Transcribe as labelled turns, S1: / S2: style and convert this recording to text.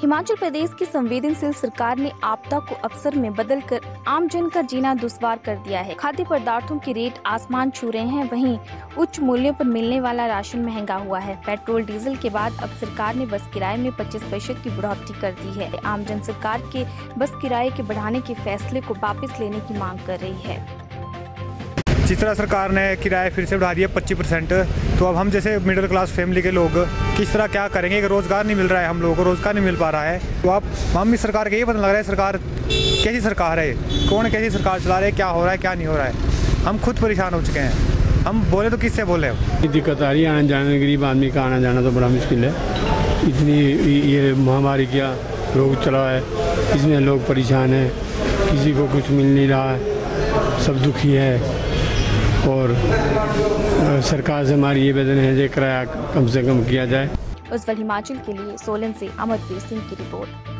S1: हिमाचल प्रदेश की संवेदनशील सरकार ने आपदा को अवसर में बदलकर आमजन का जीना दुश्वार कर दिया है। खाद्य पदार्थों की रेट आसमान छू रहे हैं, वहीं उच्च मूल्यों पर मिलने वाला राशन महँगा हुआ है। पेट्रोल, डीजल के बाद अब सरकार ने बस किराए में 25 प्रतिशत की बढ़ोतरी कर दी है। आमजन सरकार के बस किराए के बढ़ाने के फैसले को वापस लेने की मांग कर रही है।
S2: जिस तरह सरकार ने किराए फिर से बढ़ा दिए पच्चीस परसेंट तो अब हम जैसे मिडिल क्लास फैमिली के लोग किस तरह क्या करेंगे? कि रोज़गार नहीं मिल रहा है हम लोगों को, रोज़गार नहीं मिल पा रहा है। तो अब हम इस सरकार के ये पता लग रहा है, सरकार कैसी सरकार है? कौन कैसी सरकार चला रही है? क्या हो रहा है, क्या नहीं हो रहा है? हम खुद परेशान हो चुके हैं। हम बोले तो किससे बोले?
S3: दिक्कत आ रही है, आने जाने, गरीब आदमी का आना जाना तो बड़ा मुश्किल है। इतनी ये महामारी क्या रोग चला है? इसमें लोग परेशान हैं, किसी को कुछ मिल नहीं रहा है, सब दुखी है। और सरकार से हमारी ये वेदन है जो किराया कम से कम किया जाए।
S1: उज्जवल हिमाचल के लिए सोलन से अमरप्रीत सिंह की रिपोर्ट।